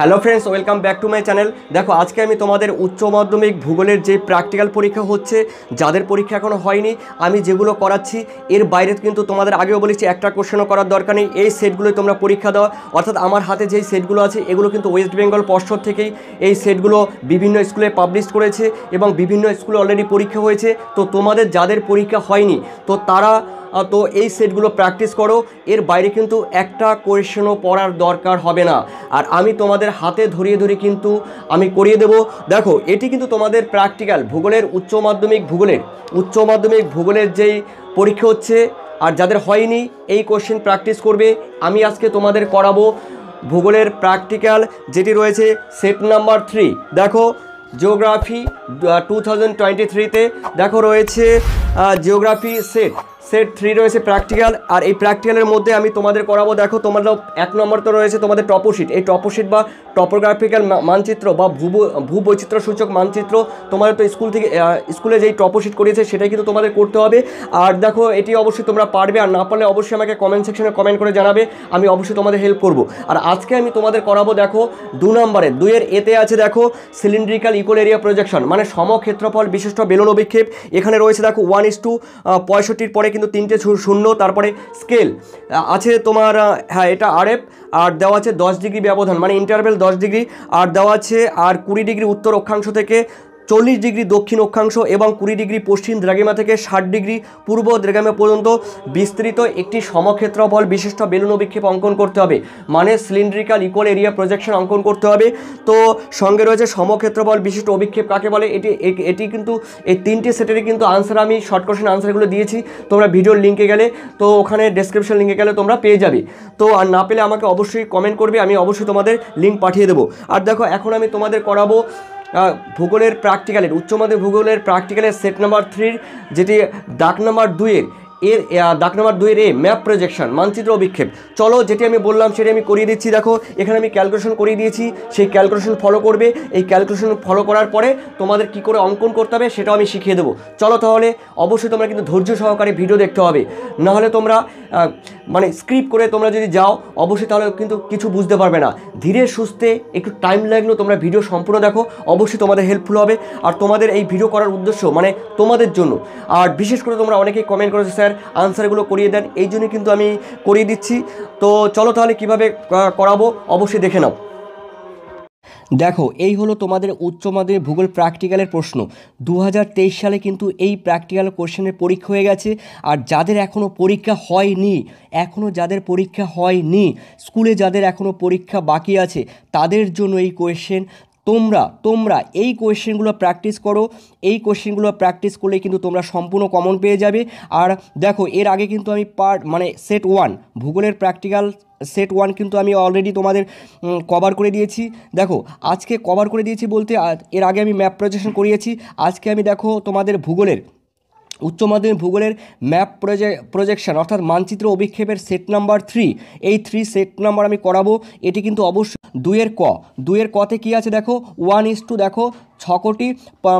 Hello friends welcome back to my channel দেখো, আজকে আমি তোমাদের উচ্চ মাধ্যমিক ভূগোলের যে প্র্যাকটিক্যাল পরীক্ষা হচ্ছে, যাদের পরীক্ষা এখনও হয়নি, আমি যেগুলো করাচ্ছি, এর বাইরে কিন্তু তোমাদের আগেও বলেছি, একটা কোশ্চেনও করার দরকার নেই। এই সেটগুলোই তোমরা পরীক্ষা দাও। অর্থাৎ আমার হাতে যেই সেটগুলো আছে, এগুলো কিন্তু ওয়েস্ট বেঙ্গল পর্ষদ থেকেই এই সেটগুলো বিভিন্ন স্কুলে পাবলিশ করেছে এবং বিভিন্ন স্কুলে অলরেডি পরীক্ষা হয়েছে। তো তোমাদের যাদের পরীক্ষা হয়নি, তো তারা তো এই সেটগুলো প্র্যাকটিস করো। এর বাইরে কিন্তু একটা কোয়েশনও পড়ার দরকার হবে না। আর আমি তোমাদের হাতে ধরিয়ে ধরে কিন্তু আমি করিয়ে দেব। দেখো, এটি কিন্তু তোমাদের প্র্যাকটিক্যাল ভূগোলের উচ্চ মাধ্যমিক ভূগোলের। উচ্চ মাধ্যমিক ভূগোলের যেই পরীক্ষা হচ্ছে, আর যাদের হয়নি, এই কোশ্চেন প্র্যাকটিস করবে। আমি আজকে তোমাদের করাবো ভূগোলের প্র্যাকটিক্যাল যেটি রয়েছে সেট নাম্বার থ্রি দেখো জিওগ্রাফি টু থাউজেন্ড টোয়েন্টি থ্রিতে দেখো রয়েছে জিওগ্রাফি সেট সেট থ্রি রয়েছে প্র্যাকটিক্যাল, আর এই প্র্যাকটিক্যালের মধ্যে আমি তোমাদের করাবো, দেখো তোমাদের এক নম্বর তো রয়েছে তোমাদের টপোশিট এই টপোশিট বা টপোগ্রাফিক্যাল মানচিত্র বা ভূ ভূবৈচিত্র্য সূচক মানচিত্র তোমাদের তো স্কুল থেকে স্কুলে যেই টপোশিট করিয়েছে, সেটাই কিন্তু তোমাদের করতে হবে। আর দেখো, এটি অবশ্যই তোমরা পারবে, আর না পারলে অবশ্যই আমাকে কমেন্ট সেকশনে কমেন্ট করে জানাবে, আমি অবশ্যই তোমাদের হেল্প করব। আর আজকে আমি তোমাদের করাবো, দেখো, দু নম্বরে, দুইয়ের এতে আছে, দেখো সিলিন্ড্রিক্যাল ইকোল এরিয়া প্রজেকশন মানে সমক্ষেত্রফল বিশিষ্ট বেলুন অভিক্ষেপ। এখানে রয়েছে, দেখো ওয়ান ইস টু পঁয়ষট্টির পরে কিন্তু তিনটে শূন্য, তারপরে স্কেল আছে তোমার হ্যাঁ এটা আরএফ আর দেওয়া আছে দশ ডিগ্রি ব্যবধান মানে ইন্টারভেল দশ ডিগ্রি, আর দেওয়া আছে আর কুড়ি ডিগ্রি উত্তর অক্ষাংশ থেকে চল্লিশ ডিগ্রি দক্ষিণ অক্ষাংশ এবং কুড়ি ডিগ্রি পশ্চিম দ্রাঘিমা থেকে ষাট ডিগ্রি পূর্ব দ্রাঘিমা পর্যন্ত বিস্তৃত একটি সমক্ষেত্রফল বিশিষ্ট বেলুন অভিক্ষেপ অঙ্কন করতে হবে। মানে সিলিন্ড্রিক্যাল ইকুয়াল এরিয়া প্রজেকশন অঙ্কন করতে হবে। তো সঙ্গে রয়েছে সমক্ষেত্রফল বিশিষ্ট অভিক্ষেপ কাকে বলে? এটি এটি কিন্তু এই তিনটি সেটেরই কিন্তু আনসার আমি শর্ট কোশ্চেন আনসারগুলো দিয়েছি। তোমরা ভিডিওর লিঙ্কে গেলে, তো ওখানে ডেসক্রিপশন লিঙ্কে গেলে তোমরা পেয়ে যাবে। তো আর না পেলে আমাকে অবশ্যই কমেন্ট করবে, আমি অবশ্যই তোমাদের লিঙ্ক পাঠিয়ে দেবো। আর দেখো, এখন আমি তোমাদের করাবো ভূগোলের প্র্যাকটিক্যালের উচ্চ মাধ্যমিক ভূগোলের প্র্যাকটিক্যালের সেট নাম্বার থ্রির যেটি ডাক নাম্বার দুইয়ের এর ডাক নাম্বার দুইয়ের এ ম্যাপ প্রজেকশন মানচিত্র অভিক্ষেপ। চলো যেটি আমি বললাম সেটি আমি করিয়ে দিচ্ছি, দেখো, এখানে আমি ক্যালকুলেশন করিয়ে দিয়েছি, সেই ক্যালকুলেশন ফলো করবে। এই ক্যালকুলেশন ফলো করার পরে তোমাদের কি করে অঙ্কন করতে হবে সেটাও আমি শিখিয়ে দেবো। চলো তাহলে, অবশ্যই তোমরা কিন্তু ধৈর্য সহকারে ভিডিও দেখতে হবে। নাহলে তোমরা মানে স্ক্রিপ্ট করে তোমরা যদি যাও, অবশ্যই তাহলে কিন্তু কিছু বুঝতে পারবে না। ধীরে সুস্থে, একটু টাইম লাগলেও তোমরা ভিডিও সম্পূর্ণ দেখো, অবশ্যই তোমাদের হেল্পফুল হবে। আর তোমাদের এই ভিডিও করার উদ্দেশ্য মানে তোমাদের জন্য। আর বিশেষ করে তোমরা অনেকেই কমেন্ট করেছ, স্যার আনসারগুলো করিয়ে দেন, এই জন্য কিন্তু আমি করিয়ে দিচ্ছি। তো চলো তাহলে কীভাবে করাবো, অবশ্যই দেখে নাও। দেখো, এই হলো তোমাদের উচ্চ মাধ্যমিক ভূগোল প্র্যাকটিক্যালের প্রশ্ন। দু হাজার তেইশ সালে কিন্তু এই প্র্যাকটিক্যাল কোশ্চেনের পরীক্ষা হয়ে গেছে, আর যাদের এখনও পরীক্ষা হয়নি এখনও যাদের পরীক্ষা হয়নি, স্কুলে যাদের এখনও পরীক্ষা বাকি আছে, তাদের জন্য এই কোয়েশ্চেন তোমরা তোমরা এই কোয়েশ্চেনগুলো প্র্যাকটিস করো। এই কোয়েশ্চেনগুলো প্র্যাকটিস করলে কিন্তু তোমরা সম্পূর্ণ কমন পেয়ে যাবে। আর দেখো, এর আগে কিন্তু আমি পার্ট মানে সেট ওয়ান ভূগোলের প্র্যাকটিক্যাল সেট ওয়ান কিন্তু আমি অলরেডি তোমাদের কভার করে দিয়েছি। দেখো, আজকে কভার করে দিয়েছি বলতে এর আগে আমি ম্যাপ প্রজেশন করিয়েছি। আজকে আমি দেখো তোমাদের ভূগোলের উচ্চ মাধ্যমিক ভূগোলের ম্যাপ প্রজে প্রজেকশন অর্থাৎ মানচিত্র অভিক্ষেপের সেট নাম্বার থ্রি এই থ্রি সেট নাম্বার আমি করাবো, এটি কিন্তু অবশ্যই দুইয়ের ক। দুইয়ের কতে কী আছে দেখো? ওয়ান ইস টু দেখো, ছ কোটি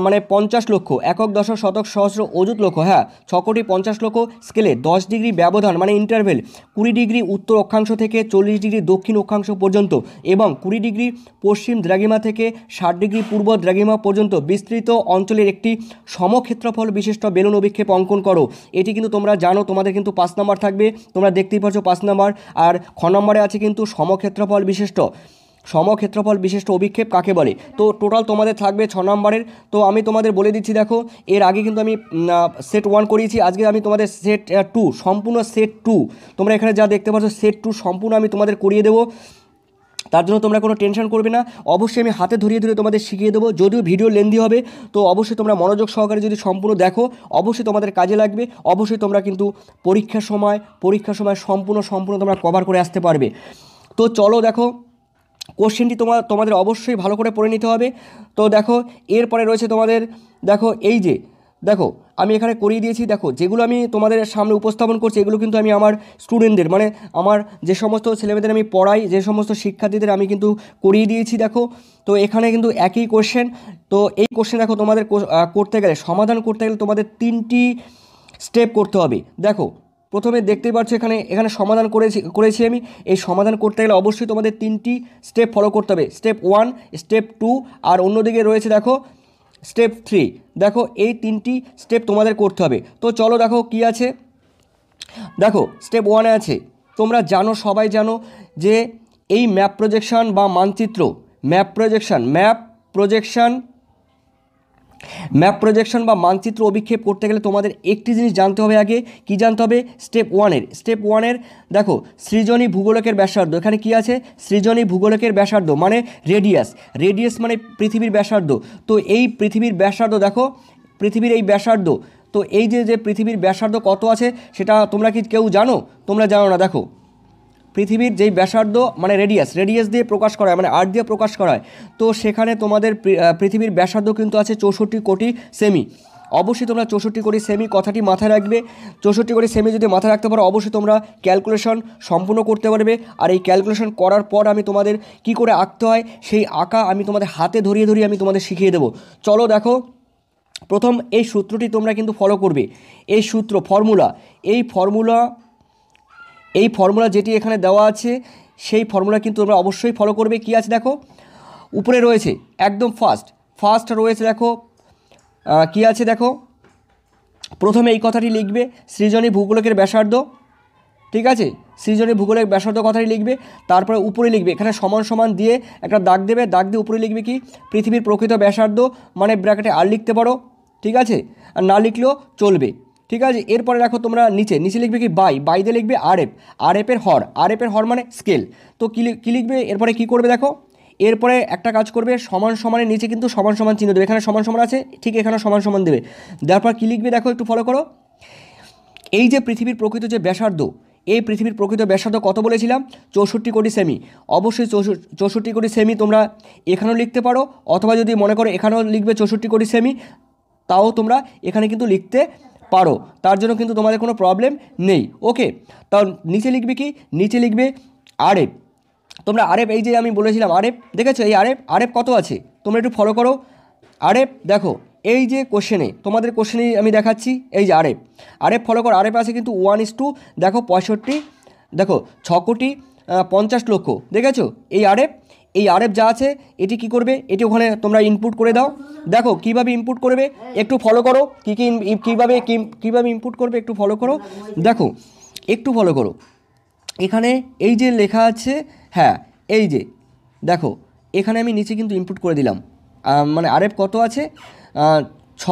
মানে পঞ্চাশ লক্ষ, একক দশক শতক সহস্র অযুত লক্ষ হ্যাঁ ছ কোটি পঞ্চাশ লক্ষ স্কেলে দশ ডিগ্রি ব্যবধান মানে ইন্টারভেল কুড়ি ডিগ্রি উত্তর অক্ষাংশ থেকে চল্লিশ ডিগ্রি দক্ষিণ অক্ষাংশ পর্যন্ত এবং কুড়ি ডিগ্রি পশ্চিম দ্রাঘিমা থেকে ষাট ডিগ্রি পূর্ব দ্রাঘিমা পর্যন্ত বিস্তৃত অঞ্চলের একটি সমক্ষেত্রফল বিশিষ্ট বেলুন অভিক্ষেপ অঙ্কন করো। এটি কিন্তু তোমরা জানো, তোমাদের কিন্তু পাঁচ নাম্বার থাকবে। তোমরা দেখতেই পাচ্ছ পাঁচ নাম্বার। আর খ নম্বরে আছে কিন্তু সমক্ষেত্রফল বিশিষ্ট। সমক্ষেত্রফল বিশিষ্ট অভিক্ষেপ কাকে বলে? তো টোটাল তোমাদের থাকবে ছ নম্বরের। তো আমি তোমাদের বলে দিচ্ছি, দেখো, এর আগে কিন্তু আমি সেট ওয়ান করিয়েছি। আজকে আমি তোমাদের সেট টু সম্পূর্ণ সেট টু তোমরা এখানে যা দেখতে পাচ্ছ সেট টু সম্পূর্ণ আমি তোমাদের করিয়ে দেবো। তার জন্য তোমরা কোনো টেনশন করবে না। অবশ্যই আমি হাতে ধরিয়ে ধরে তোমাদের শিখিয়ে দেবো। যদিও ভিডিও লেন্দি হবে, তো অবশ্যই তোমরা মনোযোগ সহকারে যদি সম্পূর্ণ দেখো, অবশ্যই তোমাদের কাজে লাগবে। অবশ্যই তোমরা কিন্তু পরীক্ষার সময় পরীক্ষার সময় সম্পূর্ণ সম্পূর্ণ তোমরা কভার করে আসতে পারবে। তো চলো দেখো কোশ্চেনটি তোমার তোমাদের অবশ্যই ভালো করে পড়ে নিতে হবে। তো দেখো, এরপরে রয়েছে তোমাদের, দেখো এই যে দেখো, আমি এখানে করিয়ে দিয়েছি, দেখো, যেগুলো আমি তোমাদের সামনে উপস্থাপন করছি, এগুলো কিন্তু আমি আমার স্টুডেন্টদের মানে আমার যে সমস্ত ছেলেমেয়েদের আমি পড়াই, যে সমস্ত শিক্ষার্থীদের আমি কিন্তু করিয়ে দিয়েছি, দেখো। তো এখানে কিন্তু একই কোশ্চেন তো এই কোশ্চেন দেখো তোমাদের করতে গেলে, সমাধান করতে গেলে তোমাদের তিনটি স্টেপ করতে হবে। দেখো, প্রথমে দেখতেই পাচ্ছ এখানে এখানে সমাধান করেছি করেছি আমি। এই সমাধান করতে গেলে অবশ্যই তোমাদের তিনটি স্টেপ ফলো করতে হবে। স্টেপ ওয়ান স্টেপ টু আর অন্যদিকে রয়েছে, দেখো স্টেপ থ্রি দেখো, এই তিনটি স্টেপ তোমাদের করতে হবে। তো চলো দেখো কি আছে। দেখো স্টেপ ওয়ানে আছে। তোমরা জানো, সবাই জানো যে এই ম্যাপ প্রজেকশান বা মানচিত্র map projection map projection map projection বা মানচিত্র অভিক্ষেপ করতে গেলে তোমাদের একটি জিনিস জানতে হবে আগে। কি জানতে হবে? স্টেপ ওয়ানের স্টেপ ওয়ানের দেখো, সৃজনী ভূগোলকের ব্যাসার্ধ। এখানে কি আছে? সৃজনী ভূগোলকের ব্যাসার্ধ মানে রেডিয়াস রেডিয়াস মানে পৃথিবীর ব্যাসার্ধ। তো এই পৃথিবীর ব্যাসার্ধ দেখো, পৃথিবীর এই ব্যাসার্ধ। তো এই যে যে পৃথিবীর ব্যাসার্ধ কত আছে, সেটা তোমরা কি কেউ জানো? তোমরা জানো না, দেখো। পৃথিবীর যেই ব্যাসার্ধ মানে রেডিয়াস রেডিয়াস দিয়ে প্রকাশ করা হয় মানে আর্ট দিয়ে প্রকাশ করা হয় তো সেখানে তোমাদের পৃথিবীর ব্যাসার্ধ কিন্তু আছে চৌষট্টি কোটি সেমি অবশ্যই তোমরা চৌষট্টি কোটি সেমি কথাটি মাথায় রাখবে। চৌষট্টি কোটি সেমি যদি মাথায় রাখতে পারো, অবশ্যই তোমরা ক্যালকুলেশন সম্পূর্ণ করতে পারবে। আর এই ক্যালকুলেশন করার পর আমি তোমাদের কি করে আঁকতে হয়, সেই আঁকা আমি তোমাদের হাতে ধরিয়ে ধরিয়ে আমি তোমাদের শিখিয়ে দেবো। চলো দেখো, প্রথম এই সূত্রটি তোমরা কিন্তু ফলো করবে। এই সূত্র ফর্মুলা এই ফর্মুলা এই ফর্মুলা যেটি এখানে দেওয়া আছে, সেই ফর্মুলা কিন্তু তোমরা অবশ্যই ফলো করবে। কি আছে দেখো? উপরে রয়েছে, একদম ফার্স্ট ফার্স্ট রয়েছে দেখো কি আছে দেখো? প্রথমে এই কথাটি লিখবে, সৃজনী ভূগোলকের ব্যাসার্ধ, ঠিক আছে? সৃজনী ভূগোলের ব্যাসার্ধ কথাটি লিখবে, তারপরে উপরে লিখবে, এখানে সমান সমান দিয়ে একটা দাগ দেবে, দাগ দিয়ে উপরে লিখবে কি? পৃথিবীর প্রকৃত ব্যাসার্ধ মানে ব্র্যাকেটে আর লিখতে পারো, ঠিক আছে? আর না লিখলেও চলবে। ঠিক আছে? এরপরে দেখো তোমরা নিচে নিচে লিখবে কি বাই বাই দিয়ে লিখবে আর এফ আর এফের হর আর এফের হর মানে স্কেল তো কী লিখবে? এরপরে কী করবে দেখো? এরপরে একটা কাজ করবে, সমান সমানের নিচে কিন্তু সমান সমান চিহ্ন দেবে। এখানে সমান সমান আছে, ঠিক এখানে সমান সমান দেবে। তারপর কী লিখবে দেখো একটু ফলো করো? এই যে পৃথিবীর প্রকৃত যে ব্যাসার্ধ, এই পৃথিবীর প্রকৃত ব্যাসার্ধ কত বলেছিলাম? চৌষট্টি কোটি সেমি অবশ্যই চৌষ- চৌষট্টি কোটি সেমি তোমরা এখানেও লিখতে পারো, অথবা যদি মনে করো এখানেও লিখবে চৌষট্টি কোটি সেমি তাও তোমরা এখানে কিন্তু লিখতে পারো। তার জন্য কিন্তু তোমাদের কোনো প্রবলেম নেই। ওকে তাও নিচে লিখবে কি? নিচে লিখবে আরএফ তোমরা আরএফ এই যে আমি বলেছিলাম আরএফ দেখেছ? এই আরএফ আরএফ কত আছে? তোমরা একটু ফলো করো। আরএফ দেখো, এই যে কোশ্চেনে তোমাদের কোশ্চেনে আমি দেখাচ্ছি, এই যে আরএফ আরএফ ফলো করো আরএফ আছে কিন্তু ওয়ান ইস টু দেখো, পঁয়ষট্টি, দেখো, ছ কোটি পঞ্চাশ লক্ষ, দেখেছ? এই আরএফ এই আরএফ যা আছে, এটি কি করবে? এটি ওখানে তোমরা ইনপুট করে দাও। দেখো, কীভাবে ইনপুট করবে? একটু ফলো করো। কী কী কীভাবে কীভাবে ইনপুট করবে একটু ফলো করো। দেখো, একটু ফলো করো। এখানে এই যে লেখা আছে হ্যাঁ এই যে, দেখো, এখানে আমি নিচে কিন্তু ইনপুট করে দিলাম। মানে আরএফ কত আছে? ছ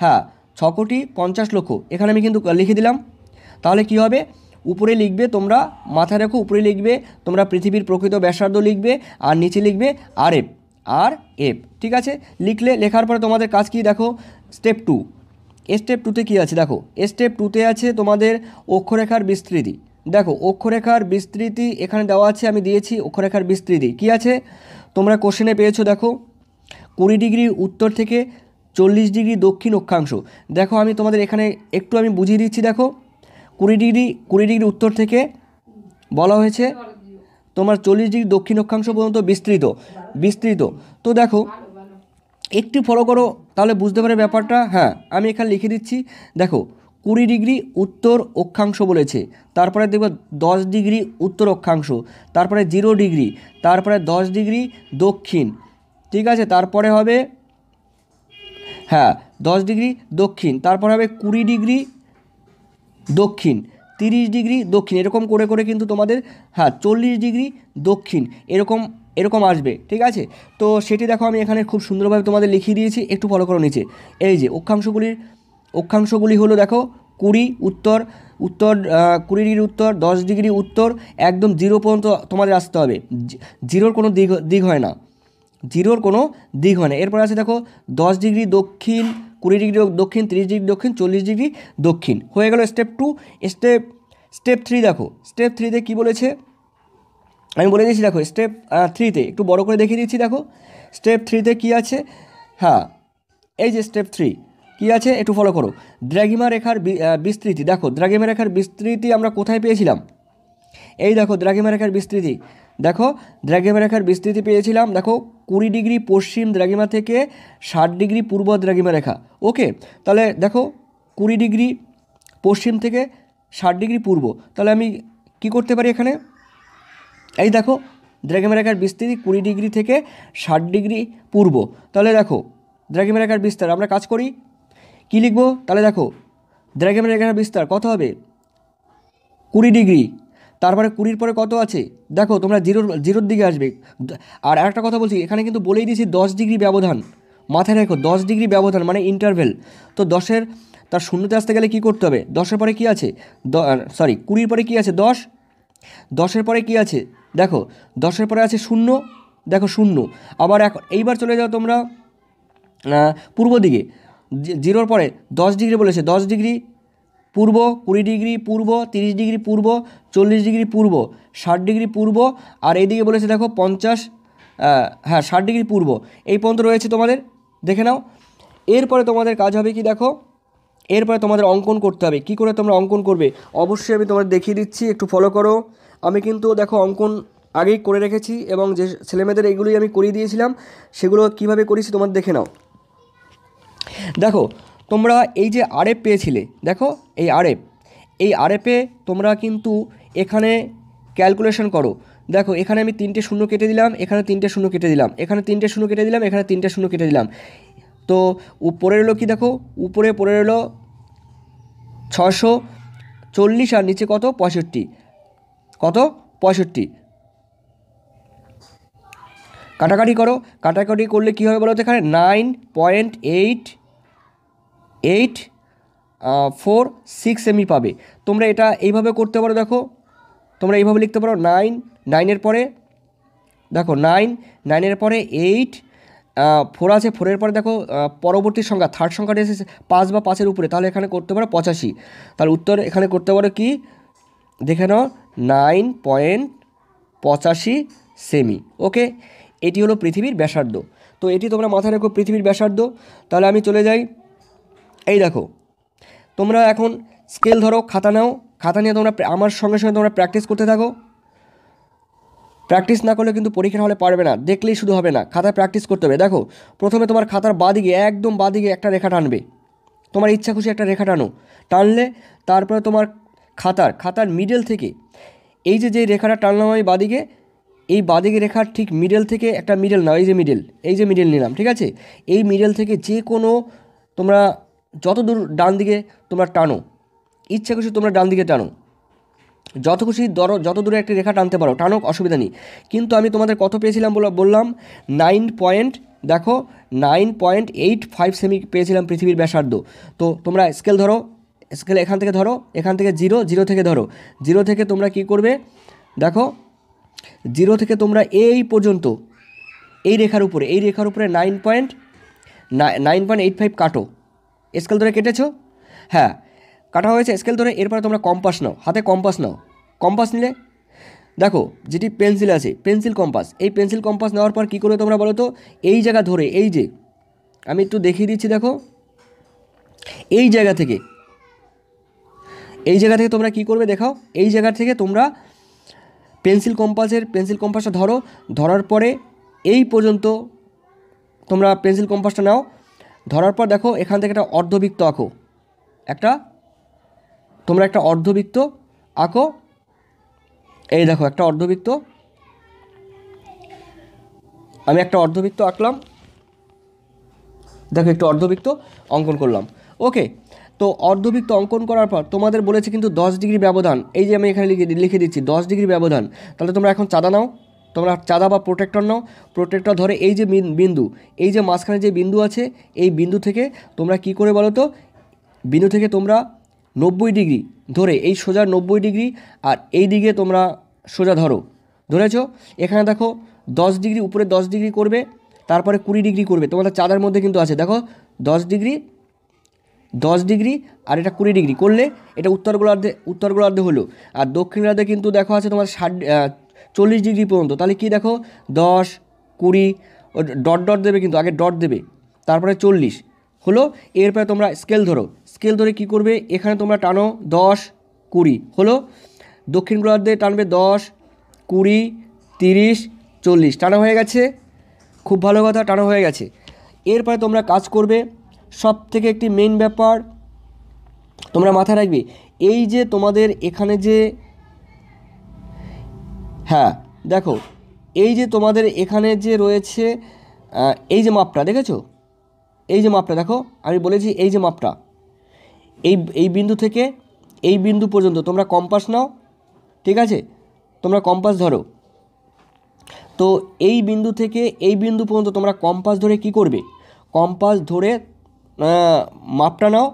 হ্যাঁ ছ কোটি পঞ্চাশ লক্ষ। এখানে আমি কিন্তু লিখে দিলাম। তাহলে কি হবে? উপরে লিখবে তোমরা মাথায় রাখো, উপরে লিখবে, তোমরা পৃথিবীর প্রকৃত ব্যাসার্ধ লিখবে, আর নিচে লিখবে আর এফ আর এফ ঠিক আছে? লিখলে, লেখার পরে তোমাদের কাজ কি দেখো? Step two. স্টেপ টুতে কী আছে? দেখো স্টেপ টুতে আছে তোমাদের অক্ষরেখার বিস্তৃতি। দেখো, অক্ষরেখার বিস্তৃতি এখানে দেওয়া আছে, আমি দিয়েছি অক্ষরেখার বিস্তৃতি। কি আছে? তোমরা কোশ্চেনে পেয়েছ, দেখো, কুড়ি ডিগ্রি উত্তর থেকে চল্লিশ ডিগ্রি দক্ষিণ অক্ষাংশ। দেখো, আমি তোমাদের এখানে একটু আমি বুঝিয়ে দিচ্ছি, দেখো। কুড়ি ডিগ্রি কুড়ি ডিগ্রি উত্তর থেকে বলা হয়েছে, তোমার চল্লিশ ডিগ্রি দক্ষিণ অক্ষাংশ পর্যন্ত বিস্তৃত বিস্তৃত। তো দেখো, একটু ফলো করো, তাহলে বুঝতে পারে ব্যাপারটা। হ্যাঁ আমি এখানে লিখে দিচ্ছি, দেখো, কুড়ি ডিগ্রি উত্তর অক্ষাংশ বলেছে, তারপরে দেখব দশ ডিগ্রি উত্তর অক্ষাংশ, তারপরে জিরো ডিগ্রি, তারপরে দশ ডিগ্রি দক্ষিণ, ঠিক আছে? তারপরে হবে হ্যাঁ দশ ডিগ্রি দক্ষিণ, তারপরে হবে কুড়ি ডিগ্রি দক্ষিণ, তিরিশ ডিগ্রি দক্ষিণ, এরকম করে করে কিন্তু তোমাদের হ্যাঁ চল্লিশ ডিগ্রি দক্ষিণ, এরকম এরকম আসবে, ঠিক আছে? তো সেটি দেখো আমি এখানে খুব সুন্দরভাবে তোমাদের লিখিয়ে দিয়েছি, একটু ফলো করো নিচে। এই যে অক্ষাংশগুলির, অক্ষাংশগুলি হলো দেখো কুড়ি উত্তর উত্তর কুড়ি ডিগ্রি উত্তর, দশ ডিগ্রি উত্তর, একদম জিরো পর্যন্ত তোমাদের আসতে হবে। জিরোর কোনো দিক দিক হয় না। জিরোর কোনো দিক হয় না। এরপর আছে দেখো দশ ডিগ্রি দক্ষিণ কুড়ি ডিগ্রি দক্ষিণ, তিরিশ ডিগ্রি দক্ষিণ, চল্লিশ ডিগ্রি দক্ষিণ। হয়ে গেল step two step step three দেখো। স্টেপ থ্রিতে কী বলেছে? আমি বলে দিয়েছি দেখো স্টেপ থ্রিতে একটু বড় করে দেখিয়ে দিচ্ছি দেখো। স্টেপ থ্রিতে কী আছে? হ্যাঁ এই যে স্টেপ থ্রি কী আছে? একটু ফলো করো। দ্রাঘিমা রেখার বিস্তৃতি, দেখো, দ্রাঘিমা রেখার বিস্তৃতি আমরা কোথায় পেয়েছিলাম? এই দেখো, দ্রাঘিমা রেখার বিস্তৃতি। দেখো, দ্রাঘিমা রেখার বিস্তৃতি পেয়েছিলাম, দেখো, কুড়ি ডিগ্রি পশ্চিম দ্রাঘিমা থেকে ষাট ডিগ্রি পূর্ব দ্রাঘিমা রেখা। ওকে, তাহলে দেখো, কুড়ি ডিগ্রি পশ্চিম থেকে ষাট ডিগ্রি পূর্ব। তাহলে আমি কি করতে পারি এখানে? এই দেখো দ্রাঘিমারেখার বিস্তৃতি কুড়ি ডিগ্রি থেকে ষাট ডিগ্রি পূর্ব। তাহলে দেখো দ্রাঘিমারেখার বিস্তার, আমরা কাজ করি। কি লিখব? তাহলে দেখো দ্রাঘিমারেখার বিস্তার কত হবে? কুড়ি ডিগ্রি। তারপরে কুড়ির পরে কত আছে? দেখো, তোমরা জিরোর জিরোর দিকে আসবে। আর একটা কথা বলছি, এখানে কিন্তু বলেই দিয়েছি দশ ডিগ্রি ব্যবধান। মাথায় রেখো, দশ ডিগ্রি ব্যবধান মানে ইন্টারভেল তো দশের, তার শূন্যতে আসতে গেলে কী করতে হবে? দশের পরে কি আছে? সরি কুড়ির পরে কি আছে? দশ? দশের পরে কি আছে? দেখো, দশের পরে আছে শূন্য, দেখো শূন্য। আবার এখন এইবার চলে যাও তোমরা পূর্ব দিকে। জিরোর পরে দশ ডিগ্রি বলেছে, দশ ডিগ্রি পূর্ব কুড়ি ডিগ্রি পূর্ব, তিরিশ ডিগ্রি পূর্ব, চল্লিশ ডিগ্রি পূর্ব, ষাট ডিগ্রি পূর্ব, আর এইদিকে বলেছে দেখো পঞ্চাশ হ্যাঁ ষাট ডিগ্রি পূর্ব। এই পর্যন্ত রয়েছে তোমাদের, দেখে নাও। এরপরে তোমাদের কাজ হবে কি দেখো? এরপরে তোমাদের অঙ্কন করতে হবে। কি করে তোমরা অঙ্কন করবে? অবশ্যই আমি তোমাদের দেখিয়ে দিচ্ছি, একটু ফলো করো। আমি কিন্তু দেখো অঙ্কন আগেই করে রেখেছি এবং যে ছেলেমেয়েদের এগুলোই আমি করিয়ে দিয়েছিলাম, সেগুলো কীভাবে করেছি তোমার দেখে নাও। দেখো তোমরা এই যে আরএফ পেয়েছিলে, দেখো এই আরএফ। এই আরএফে তোমরা কিন্তু এখানে ক্যালকুলেশন করো। দেখো, এখানে আমি তিনটে শূন্য কেটে দিলাম, এখানে তিনটে শূন্য কেটে দিলাম, এখানে তিনটে শূন্য কেটে দিলাম, এখানে তিনটে শূন্য কেটে দিলাম। তো উপরে এলো কি দেখো? উপরে পড়ে এলো ছশো চল্লিশ আর নিচে কত? পঁয়ষট্টি। কত? পঁয়ষট্টি। কাটাকাটি করো। কাটাকাটি করলে কী হবে বলো তো এখানে? Nine point eight eight four, six ME পাবে। তোমরা এটা এইভাবে করতে পারো, দেখো। তোমরা এইভাবে লিখতে পারো, নাইন, নাইনের পরে, দেখো, নাইন, নাইনের পরে এইট ফোর আছে, ফোরের পরে দেখো পরবর্তী সংখ্যা, থার্ড সংখ্যাটা এসেছে, পাঁচ বা পাঁচের উপরে, তাহলে এখানে করতে পারো পঁচাশি। তাহলে উত্তর এখানে করতে পারো কি? দেখে নাও, নাইন পয়েন্ট পঁচাশি সেমি। ওকে? এটি হলো পৃথিবীর ব্যাসার্ধ। তো এটি তোমরা মাথায় রেখো, পৃথিবীর ব্যাসার্ধ। তাহলে আমি চলে যাই। এই দেখো, তোমরা এখন স্কেল ধরো, খাতা নাও, খাতা নিয়ে তোমরা আমার সঙ্গে সঙ্গে তোমরা প্র্যাকটিস করতে থাকো। প্র্যাকটিস না করলে কিন্তু পরীক্ষার হলে পারবে না, দেখলেই শুধু হবে না, খাতায় প্র্যাকটিস করতে হবে। দেখো, প্রথমে তোমার খাতার বাদিকে, একদম বাদিকে একটা রেখা টানবে। তোমার ইচ্ছা খুশি একটা রেখা টানো। টানলে তারপরে তোমার খাতার খাতার মিডল থেকে, এই যে যে রেখাটা টানলাম আমি বাদিকে, এই বাদিকে রেখার ঠিক মিডল থেকে একটা মিডল নাও, এই যে মিডল এই যে মিডল নিলাম, ঠিক আছে? এই মিডল থেকে যে কোনো তোমরা যত দূর ডান দিকে তোমরা টানো, ইচ্ছা খুশি তোমরা ডান দিকে টানো। যত খুশি দর যত দূরে একটি রেখা টানতে পারো টানো অসুবিধা নেই। কিন্তু আমি তোমাদের কত পেয়েছিলাম বলে বললাম? নাইন পয়েন্ট দেখো nine point eight five semi পেয়েছিলাম পৃথিবীর ব্যাসার্ধ। তো তোমরা স্কেল ধরো স্কেল এখান থেকে ধরো, এখান থেকে জিরো জিরো থেকে ধরো। জিরো থেকে তোমরা কি করবে? দেখো জিরো থেকে তোমরা এই পর্যন্ত, এই রেখার উপরে, এই রেখার উপরে nine point nine point eight five কাটো। স্কেল ধরে কেটেছো? হ্যাঁ কাটা হয়েছে স্কেল ধরে, এরপরে তোমরা কম্পাস নাও, হাতে কম্পাস নাও। কম্পাস নিলে? দেখো, যেটি পেন্সিল আছে, পেন্সিল কম্পাস, এই পেন্সিল কম্পাস নেওয়ার পর কী করবে তোমরা বলো তো? এই জায়গা ধরে, এই যে, আমি একটু দেখিয়ে দিচ্ছি, দেখো। এই জায়গা থেকে, এই জায়গা থেকে তোমরা কি করবে দেখাও? এই জায়গা থেকে তোমরা পেন্সিল কম্পাসের, পেন্সিল কম্পাসটা ধরো, ধরার পরে এই পর্যন্ত তোমরা পেন্সিল কম্পাসটা নাও। ধরার পর দেখো, এখান থেকে একটা অর্ধবৃত্ত আঁকো। একটা, তোমরা একটা অর্ধবৃত্ত আঁকো। এই দেখো, একটা অর্ধবৃত্ত। আমি একটা অর্ধবৃত্ত আঁকলাম। দেখো, একটু অর্ধবৃত্ত অঙ্কন করলাম। ওকে তো অর্ধবৃত্ত অঙ্কন করার পর তোমাদের বলেছে কিন্তু দশ ডিগ্রি ব্যবধান। এই যে আমি এখানে লিখে লিখে দিচ্ছি, দশ ডিগ্রি ব্যবধান। তাহলে তোমরা এখন চাঁদা নাও। তোমরা চাঁদা বা প্রোটেক্টর নাও। প্রোটেক্টর ধরে এই যে বিন্দু, এই যে মাঝখানে যে বিন্দু আছে, এই বিন্দু থেকে তোমরা কি করে বলো তো? বিন্দু থেকে তোমরা নব্বই ডিগ্রি ধরে, এই সোজা নব্বই ডিগ্রি আর এই দিকে তোমরা সোজা ধরো। ধরেছো? এখানে দেখো দশ ডিগ্রি, উপরে দশ ডিগ্রি করবে, তারপরে কুড়ি ডিগ্রি করবে। তোমাদের চাঁদার মধ্যে কিন্তু আছে। দেখো, দশ ডিগ্রি দশ ডিগ্রি আর এটা কুড়ি ডিগ্রি। করলে এটা উত্তর গোলার্ধে উত্তর গোলার্ধে হলো। আর দক্ষিণ গোলার্ধে কিন্তু দেখো আছে তোমার ষাট চল্লিশ ডিগ্রি পর্যন্ত। তাহলে কি দেখো? দশ, কুড়ি ডট ডট দেবে কিন্তু, আগে ডট দেবে। তারপরে চল্লিশ। হলো, এরপরে তোমরা স্কেল ধরো। স্কেল ধরে কি করবে? এখানে তোমরা টানো দশ, কুড়ি। হলো, দক্ষিণ গোলার্ধে টানবে দশ, কুড়ি, তিরিশ, চল্লিশ। টানা হয়ে গেছে। খুব ভালো কথা, টানা হয়ে গেছে। এরপরে তোমরা কাজ করবে সব থেকে একটি মেন ব্যাপার। তোমরা মাথায় রাখবে, এই যে তোমাদের এখানে যে হ্যাঁ দেখো, এই যে তোমাদের এখানে যে রয়েছে এই যে মাপটা, দেখেছ? এই যে মাপটা, দেখো, আমি বলেছি এই যে মাপটা। এই এই বিন্দু থেকে এই বিন্দু পর্যন্ত তোমরা কম্পাস নাও, ঠিক আছে? তোমরা কম্পাস ধরো। তো এই বিন্দু থেকে এই বিন্দু পর্যন্ত তোমরা কম্পাস ধরে কি করবে? কম্পাস ধরে মাপটা নাও।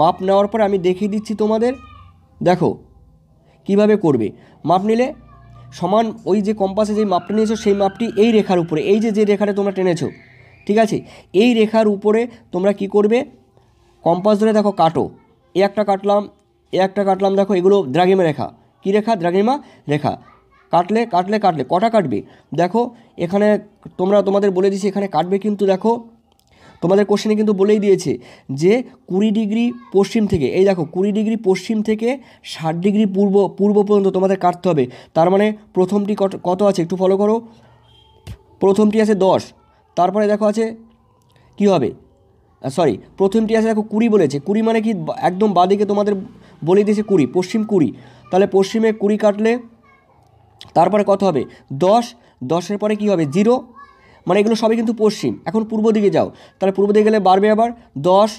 মাপ নেওয়ার পর আমি দেখিয়ে দিচ্ছি তোমাদের। দেখো, কীভাবে করবে? মাপ নিলে সমান ওই যে কম্পাসে যে মাপটা নিয়েছো, সেই মাপটি এই রেখার উপরে, এই যে যে রেখাটা তোমরা টেনেছো, ঠিক আছে? এই রেখার উপরে তোমরা কি করবে? কম্পাস ধরে দেখো কাটো, এ একটা কাটলাম, এ একটা কাটলাম, দেখো এগুলো দ্রাগিমা রেখা। কী রেখা? দ্রাগিমা রেখা। কাটলে কাটলে কাটলে, কটা কাটবে? দেখো, এখানে তোমরা, তোমাদের বলে দিছি এখানে কাটবে কিন্তু দেখো তোমাদের কোশ্চেনে কিন্তু বলেই দিয়েছে যে কুড়ি ডিগ্রি পশ্চিম থেকে, এই দেখো কুড়ি ডিগ্রি পশ্চিম থেকে ষাট ডিগ্রি পূর্ব পূর্ব পর্যন্ত তোমাদের কাটতে হবে। তার মানে প্রথমটি কত আছে একটু ফলো করো। প্রথমটি আছে দশ, তারপরে দেখো আছে কি হবে? সরি প্রথমটি আছে দেখো কুড়ি বলেছে। কুড়ি মানে কি? একদম বাদিকে তোমাদের বলে দিয়েছে কুড়ি, পশ্চিম কুড়ি। তাহলে পশ্চিমে কুড়ি কাটলে তারপরে কত হবে? দশ, দশের পরে কি হবে? জিরো মানে এগুলো সবই কিন্তু পশ্চিম। এখন পূর্ব দিকে যাও। তাহলে পূর্ব দিকে গেলে বাড়বে আবার দশ,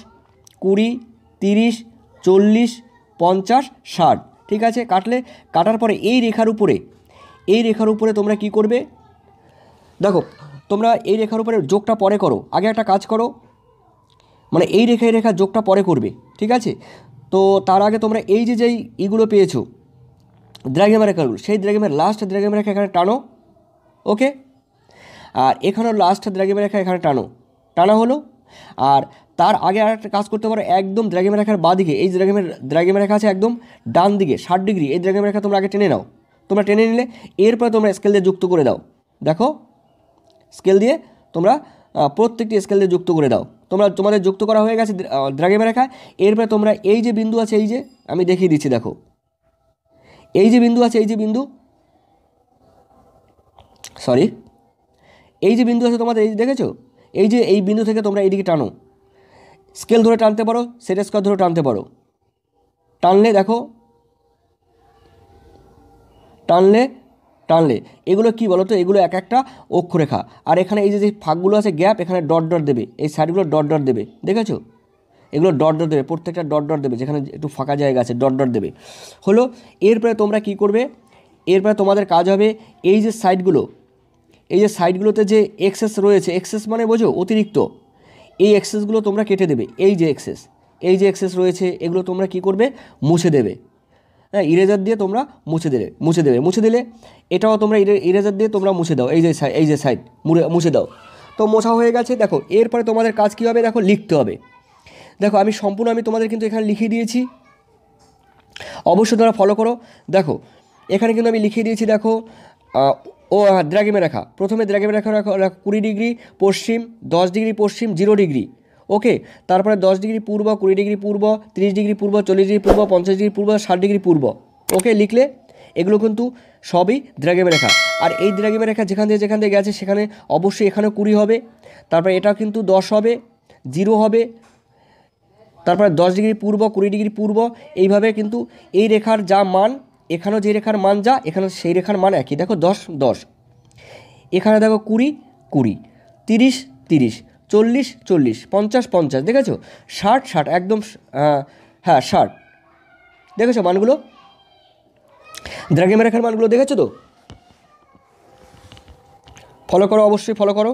কুড়ি, তিরিশ, চল্লিশ, পঞ্চাশ, ষাট। ঠিক আছে? কাটলে, কাটার পরে এই রেখার উপরে, এই রেখার উপরে তোমরা কি করবে? দেখো, তোমরা এই রেখার উপরে যোগটা পরে করো। আগে একটা কাজ করো। মানে এই রেখা এই রেখা যোগটা পরে করবে। ঠিক আছে? তো তার আগে তোমরা এই যে, যেই ইগুলো পেয়েছ দ্রাঘিমা রেখাগুলো সেই দ্রাঘিমার লাস্ট দ্রাঘিমা রেখা এখানে টানো। ওকে আর এখানেও লাস্ট দ্রাঘিমা রেখা এখানে টানো। টানা হলো। আর তার আগে আর একটা কাজ করতে পারো একদম দ্রাঘিমা রেখার বাদিকে এই দ্রাঘিমের দ্রাঘিমা রেখা আছে একদম ডান দিকে ষাট ডিগ্রি এই দ্রাঘিমা রেখা তোমরা আগে টেনে নাও। তোমরা টেনে নিলে এরপরে তোমরা স্কেল দিয়ে যুক্ত করে দাও। দেখো স্কেল দিয়ে তোমরা প্রত্যেকটি স্কেল দিয়ে যুক্ত করে দাও। তোমরা তোমাদের যুক্ত করা হয়ে গেছে দ্রা- আহ, দ্রাঘিমা রেখা। এরপরে তোমরা এই যে বিন্দু আছে এই যে আমি দেখিয়ে দিচ্ছি দেখো। এই যে বিন্দু আছে এই যে বিন্দু সরি এই যে বিন্দু আছে তোমাদের, এই দেখেছ? এই যে এই বিন্দু থেকে তোমরা এইদিকে টানো। স্কেল ধরে টানতে পারো, সেট স্কোয়ার ধরে টানতে পারো। টানলে দেখো, টানলে টানলে। এগুলো কি বলো তো এগুলো এক একটা অক্ষরেখা। আর এখানে এই যে যে ফাঁকগুলো আছে, গ্যাপ, এখানে ডট ডট দেবে। এই সাইডগুলো ডট ডট দেবে। দেখেছ? এগুলো ডট ডট দেবে। প্রত্যেকটা ডট ডট দেবে। যেখানে একটু ফাঁকা জায়গা আছে, ডট ডট দেবে। হলো, এরপরে তোমরা কি করবে? এরপরে তোমাদের কাজ হবে, এই যে সাইডগুলো এই যে সাইডগুলোতে যে এক্সেস রয়েছে, এক্সেস মানে বোঝো অতিরিক্ত। এই এক্সেসগুলো তোমরা কেটে দেবে, এই যে এক্সেস। এই যে এক্সেস রয়েছে, এগুলো তোমরা কি করবে? মুছে দেবে। হ্যাঁ ইরেজার দিয়ে তোমরা মুছে দেবে মুছে দেবে, মুছে দিলে এটাও তোমরা ইরেজার দিয়ে তোমরা মুছে দাও, এই যে এই যে সাইড, মুড়ে মুছে দাও। তো মোছা হয়ে গেছে, দেখো, এরপরে তোমাদের কাজ কী হবে? দেখো, লিখতে হবে। দেখো, আমি সম্পূর্ণ আমি তোমাদের কিন্তু এখানে লিখিয়ে দিয়েছি। অবশ্যই তোমরা ফলো করো। দেখো, এখানে কিন্তু আমি লিখিয়ে দিয়েছি, দেখো ও হ্যাঁ, দ্রাঘিমা রেখা। প্রথমে দ্রাঘিমা রেখা কুড়ি ডিগ্রি পশ্চিম দশ ডিগ্রি পশ্চিম জিরো ডিগ্রি। ওকে তারপরে দশ ডিগ্রি পূর্ব কুড়ি ডিগ্রি পূর্ব তিরিশ ডিগ্রি পূর্ব চল্লিশ ডিগ্রি পূর্ব পঞ্চাশ ডিগ্রি পূর্ব ষাট ডিগ্রি পূর্ব। ওকে লিখলে এগুলো কিন্তু সবই দ্রাঘিমা রেখা। আর এই দ্রাঘিমা রেখা যেখান থেকে যেখান থেকে গেছে সেখানে অবশ্যই এখানেও কুড়ি হবে। তারপরে এটা কিন্তু দশ হবে জিরো হবে। তারপরে দশ ডিগ্রি পূর্ব কুড়ি ডিগ্রি পূর্ব এইভাবে কিন্তু এই রেখার যা মান এখানেও যে রেখার মান যা এখানে সেই রেখার মান একই। দেখো দশ দশ। এখানে দেখো কুড়ি কুড়ি। তিরিশ তিরিশ। চল্লিশ চল্লিশ। পঞ্চাশ পঞ্চাশ। দেখেছ? ষাট ষাট। একদম হ্যাঁ ষাট। দেখেছ মানগুলো? দ্রাঘিমা রেখার মানগুলো দেখেছ তো? ফলো করো, অবশ্যই ফলো করো।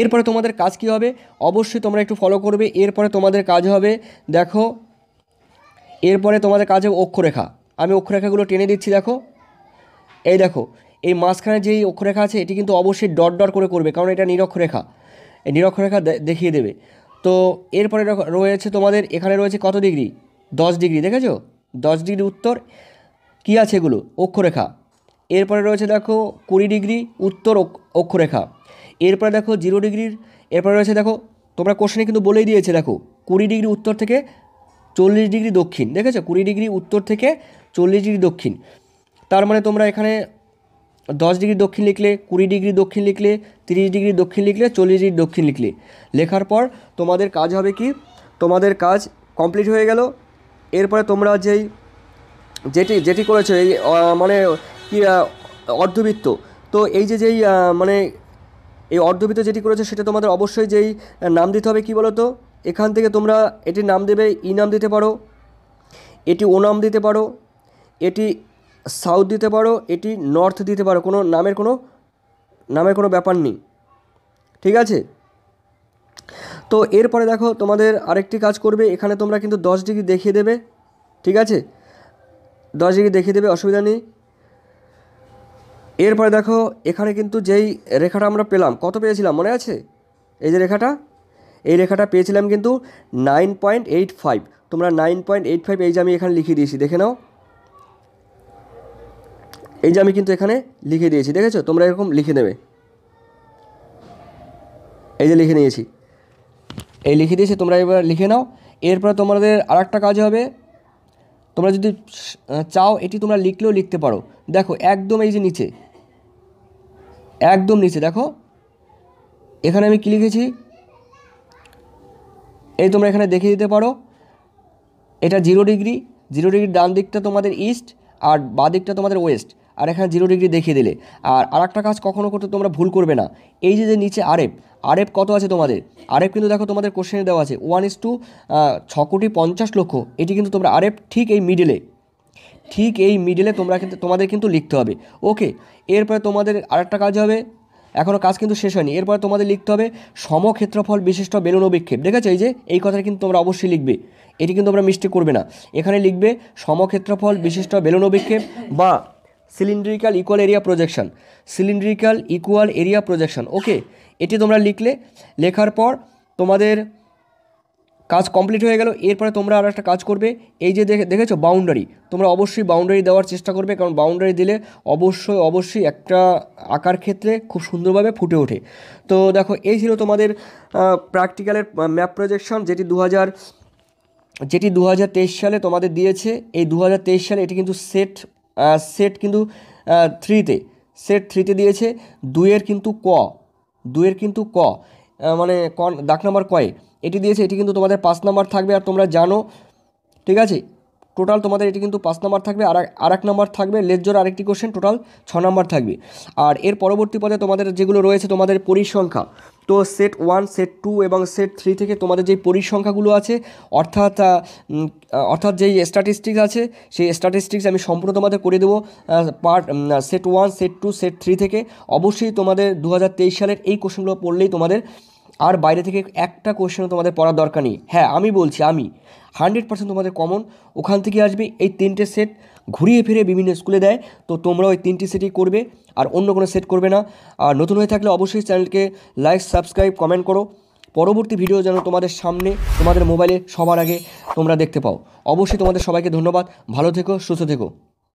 এরপরে তোমাদের কাজ কি হবে? অবশ্যই তোমরা একটু ফলো করবে। এরপরে তোমাদের কাজ হবে, দেখো এরপরে তোমাদের কাজ অক্ষরেখা। আমি অক্ষরেখাগুলো টেনে দিচ্ছি, দেখো। এই দেখো, এই মাঝখানে যেই অক্ষরেখা আছে, এটি কিন্তু অবশ্যই ডট ডট করে করবে, কারণ এটা নিরক্ষরেখা। এই নিরক্ষরেখা দেখিয়ে দেবে। তো এরপরে রয়েছে তোমাদের, এখানে রয়েছে কত ডিগ্রি? দশ ডিগ্রি, দেখেছ? দশ ডিগ্রি উত্তর। কী আছে এগুলো? অক্ষরেখা। এরপরে রয়েছে দেখো, কুড়ি ডিগ্রি উত্তর অক্ষরেখা। এরপরে দেখো, জিরো ডিগ্রির, এরপরে রয়েছে দেখো, তোমরা কোশ্চেনে কিন্তু বলেই দিয়েছে, দেখো, কুড়ি ডিগ্রি উত্তর থেকে চল্লিশ ডিগ্রি দক্ষিণ, দেখেছ? কুড়ি ডিগ্রি উত্তর থেকে চল্লিশ ডিগ্রি দক্ষিণ। তার মানে তোমরা এখানে দশ ডিগ্রি দক্ষিণ লিখলে, কুড়ি ডিগ্রি দক্ষিণ লিখলে, তিরিশ ডিগ্রি দক্ষিণ লিখলে, চল্লিশ ডিগ্রি দক্ষিণ লিখলে। লেখার পর তোমাদের কাজ হবে কি? তোমাদের কাজ কমপ্লিট হয়ে গেল। এরপরে তোমরা যেই, যেটি যেটি করেছ, এই মানে কি অর্ধবৃত্ত, তো এই যে যেই মানে এই অর্ধবৃত্ত যেটি করেছ, সেটা তোমাদের অবশ্যই যেই নাম দিতে হবে কি বলো তো এখান থেকে তোমরা এটির নাম দেবে, ই নাম দিতে পারো, এটি ও নাম দিতে পারো, এটি সাউথ দিতে পারো, এটি নর্থ দিতে পারো, কোনো নামের কোনো নামের কোনো ব্যাপার নেই, ঠিক আছে? তো এরপরে দেখো তোমাদের আরেকটি কাজ করবে, এখানে তোমরা কিন্তু দশ ডিগ্রি দেখিয়ে দেবে, ঠিক আছে? দশ ডিগ্রি দেখিয়ে দেবে, অসুবিধা নেই। এরপরে দেখো, এখানে কিন্তু যেই রেখাটা আমরা পেলাম, কত পেয়েছিলাম, মনে আছে? এই যে রেখাটা? এই রেখাটা পেয়েছিলাম কিন্তু নাইন পয়েন্ট এইট ফাইভ তোমরা নাইন পয়েন্ট এইট ফাইভ এই যে আমি এখানে লিখে দিয়েছি, দেখে নাও। এই যে আমি কিন্তু এখানে লিখে দিয়েছি, দেখেছ? তোমরা এরকম লিখে নেবে এই যে লিখে নিয়েছি। এই লিখে দিয়েছি, তোমরা এবার লিখে নাও। এরপর তোমাদের আর একটা কাজ হবে। তোমরা যদি চাও, এটি তোমরা লিখলেও লিখতে পারো। দেখো, একদম এই যে নিচে। একদম নিচে, দেখো। এখানে আমি কী লিখেছি? এই তোমরা এখানে দেখে দিতে পারো। এটা জিরো ডিগ্রি, জিরো ডিগ্রির ডান দিকটা তোমাদের ইস্ট আর বাঁ দিকটা তোমাদের ওয়েস্ট। আর এখানে জিরো ডিগ্রি দেখিয়ে দিলে। আর আরেকটা কাজ কখনো করতে তোমরা ভুল করবে না। এই যে যে নিচে আরএফ আরএফ কত আছে তোমাদের? আরএফ কিন্তু দেখো তোমাদের কোশ্চেনে দেওয়া আছে। ওয়ান ইস টু ছ কোটি পঞ্চাশ লক্ষ। এটি কিন্তু তোমরা আরএফ ঠিক এই মিডলে ঠিক এই মিডলে তোমরা কিন্তু, তোমাদের কিন্তু লিখতে হবে। ওকে এরপরে তোমাদের আরেকটা কাজ হবে। এখনও কাজ কিন্তু শেষ হয়নি। এরপরে তোমাদের লিখতে হবে সমক্ষেত্রফল বিশিষ্ট বেলুন অভিক্ষেপ। দেখেছ এই যে, এই কথাটা কিন্তু তোমরা অবশ্যই লিখবে। এটি কিন্তু তোমরা মিস্টেক করবে না। এখানে লিখবে সমক্ষেত্রফল বিশিষ্ট বেলুন অভিক্ষেপ বা cylindrical equal area projection cylindrical equal area projection okay এটি তোমরা লিখলে, লেখার পর তোমাদের কাজ কমপ্লিট হয়ে গেল, এরপরে তোমরা আর একটা কাজ করবে। এই যে দেখে, দেখেছ বাউন্ডারি তোমরা অবশ্যই বাউন্ডারি দেওয়ার চেষ্টা করবে, কারণ বাউন্ডারি দিলে অবশ্যই অবশ্যই একটা আঁকার ক্ষেত্রে খুব সুন্দরভাবে ফুটে ওঠে। তো দেখো, এই ছিল তোমাদের প্র্যাকটিক্যালের ম্যাপ প্রজেকশন যেটি দু হাজার যেটি দু হাজার তেইশ সালে তোমাদের দিয়েছে। এই দু হাজার তেইশ সালে এটি কিন্তু সেট সেট কিন্তু থ্রিতে সেট থ্রিতে দিয়েছে। দুইয়ের কিন্তু ক, দুইয়ের কিন্তু ক মানে ক, দাগ নাম্বার কয়ে? এটি দিয়েছে, এটি কিন্তু তোমাদের পাঁচ নাম্বার থাকবে আর তোমরা জানো, ঠিক আছে? টোটাল তোমাদের এটি কিন্তু পাঁচ নাম্বার থাকবে, আর আর এক নাম্বার থাকবে লেজর আরেকটি কোশ্চেন টোটাল ছ নাম্বার থাকবে। আর এর পরবর্তী পদে তোমাদের যেগুলো রয়েছে, তোমাদের পরিসংখ্যা। তো সেট ওয়ান সেট টু এবং সেট থ্রি থেকে তোমাদের যেই পরিসংখ্যাগুলো আছে, অর্থাৎ অর্থাৎ যেই স্ট্যাটিস্টিক্স আছে, সেই স্ট্যাটিস্টিক্স আমি সম্পূর্ণ তোমাদের করে দেবো part set one set two set three থেকে। অবশ্যই তোমাদের দু হাজার তেইশ সালের এই কোশ্চেনগুলো পড়লেই তোমাদের আর বাইরে থেকে একটা কোশ্চেনও তোমাদের পড়ার দরকার নেই। হ্যাঁ আমি বলছি, আমি। হান্ড্রেড পার্সেন্ট তোমাদের কমন ওখান থেকে আসবে এই তিনটে সেট ঘুরিয়ে ফিরে বিভিন্ন স্কুলে দেয়। তো তোমরা ওই তিনটি সেটই করবে। আর অন্য কোনো সেট করবে না। আর নতুন হয়ে থাকলে অবশ্যই চ্যানেলকে লাইক সাবস্ক্রাইব কমেন্ট করো। পরবর্তী ভিডিও যেন তোমাদের সামনে, তোমাদের মোবাইলে সবার আগে তোমরা দেখতে পাও। অবশ্যই তোমাদের সবাইকে ধন্যবাদ। ভালো থেকো, সুস্থ থেকো।